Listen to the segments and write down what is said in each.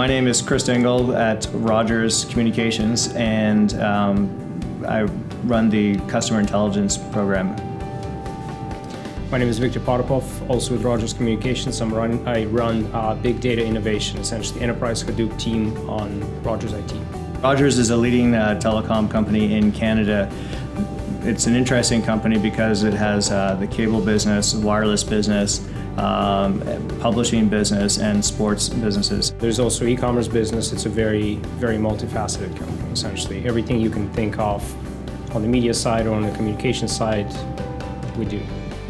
My name is Chris Dingle at Rogers Communications, and um, I run the customer intelligence program. My name is Victor Potapov, also with Rogers Communications. I'm run, I run uh, big data innovation, essentially enterprise Hadoop team on Rogers IT. Rogers is a leading uh, telecom company in Canada. It's an interesting company because it has uh, the cable business, wireless business, um, publishing business, and sports businesses. There's also e-commerce business. It's a very, very multifaceted company, essentially. Everything you can think of on the media side or on the communication side, we do.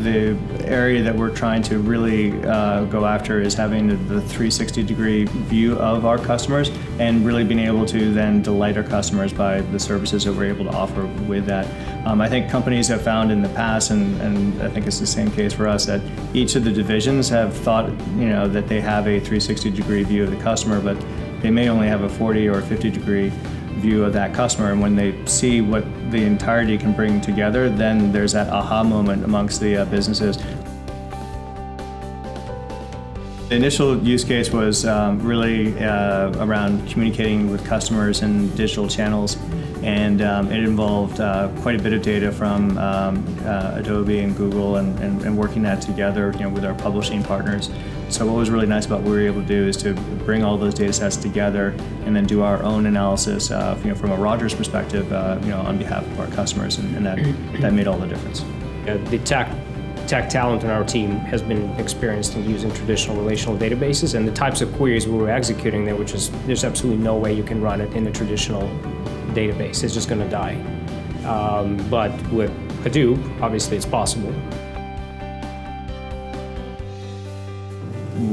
The area that we're trying to really uh, go after is having the, the 360 degree view of our customers and really being able to then delight our customers by the services that we're able to offer with that. Um, I think companies have found in the past, and, and I think it's the same case for us, that each of the divisions have thought you know that they have a 360 degree view of the customer, but they may only have a 40 or 50 degree view of that customer and when they see what the entirety can bring together then there's that aha moment amongst the uh, businesses. The initial use case was um, really uh, around communicating with customers in digital channels, and um, it involved uh, quite a bit of data from um, uh, Adobe and Google, and, and, and, working that together, you know, with our publishing partners. So what was really nice about what we were able to do is to bring all those data sets together, and then do our own analysis, uh, you know, from a Rogers perspective, uh, you know, on behalf of our customers, and, and that that made all the difference. the tech tech talent on our team has been experienced in using traditional relational databases and the types of queries we were executing there, which is there's absolutely no way you can run it in a traditional database. It's just going to die. Um, but with Hadoop, obviously it's possible.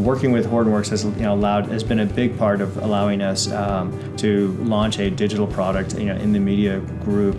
Working with Hortonworks has you know, allowed has been a big part of allowing us um, to launch a digital product you know, in the media group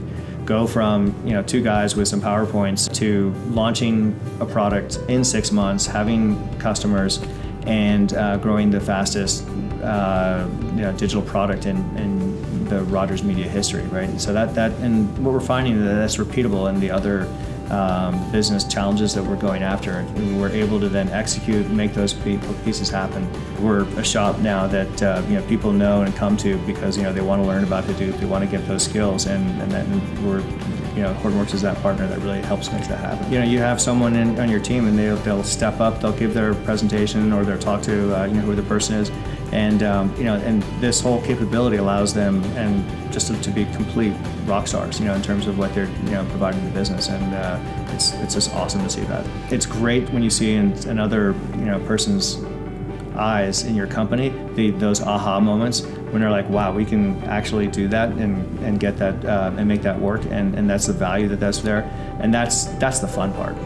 go from you know two guys with some powerpoints to launching a product in six months, having customers, and uh, growing the fastest uh, you know, digital product in, in the Rogers Media history, right? And so that that and what we're finding that that's repeatable in the other um, business challenges that we're going after. And We're able to then execute, make those pieces happen. We're a shop now that uh, you know people know and come to because you know they want to learn about Hadoop, they want to get those skills, and and then we're you know, Hortonworks is that partner that really helps make that happen. You know, you have someone in, on your team and they'll, they'll step up, they'll give their presentation or they'll talk to, uh, you know, who the person is. And, um, you know, and this whole capability allows them and just to, to, be complete rock stars, you know, in terms of what they're, you know, providing the business. And uh, it's, it's just awesome to see that. It's great when you see in another, you know, person's eyes in your company, the, those aha moments when they're like, wow, we can actually do that and, and get that uh, and make that work. And, and that's the value that that's there. And that's, that's the fun part.